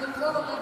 Muito